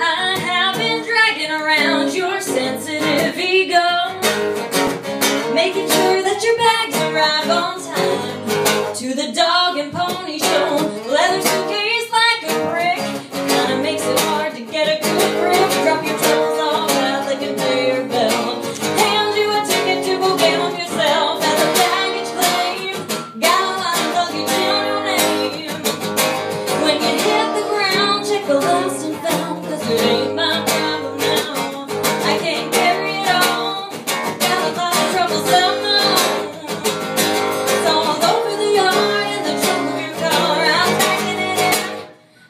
I have been dragging around your sensitive ego Making sure that your bags arrive on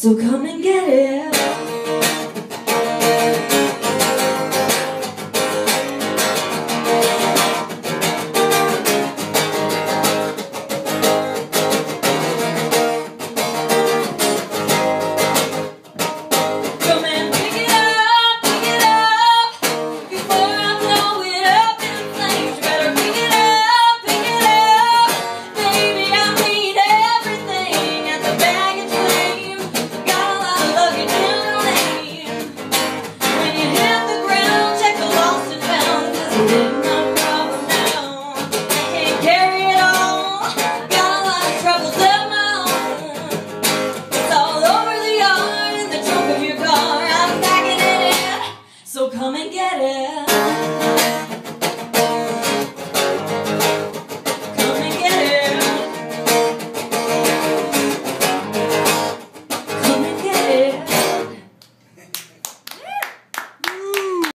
So come and get it. Come and get it.